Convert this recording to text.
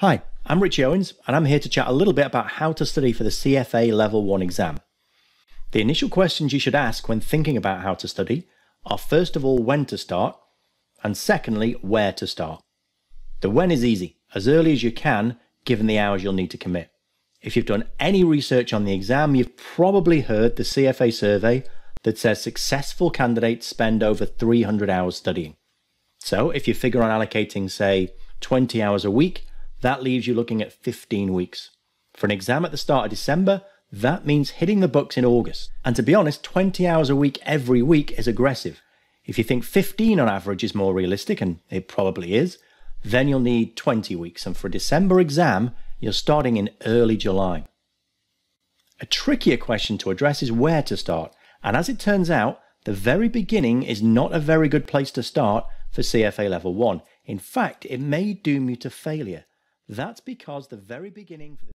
Hi, I'm Richie Owens, and I'm here to chat a little bit about how to study for the CFA Level 1 exam. The initial questions you should ask when thinking about how to study are first of all when to start, and secondly, where to start. The when is easy, as early as you can, given the hours you'll need to commit. If you've done any research on the exam, you've probably heard the CFA survey that says successful candidates spend over 300 hours studying. So if you figure on allocating, say, 20 hours a week, that leaves you looking at 15 weeks. For an exam at the start of December, that means hitting the books in August. And to be honest, 20 hours a week every week is aggressive. If you think 15 on average is more realistic, and it probably is, then you'll need 20 weeks. And for a December exam, you're starting in early July. A trickier question to address is where to start. And as it turns out, the very beginning is not a very good place to start for CFA Level 1. In fact, it may doom you to failure. That's because the very beginning for the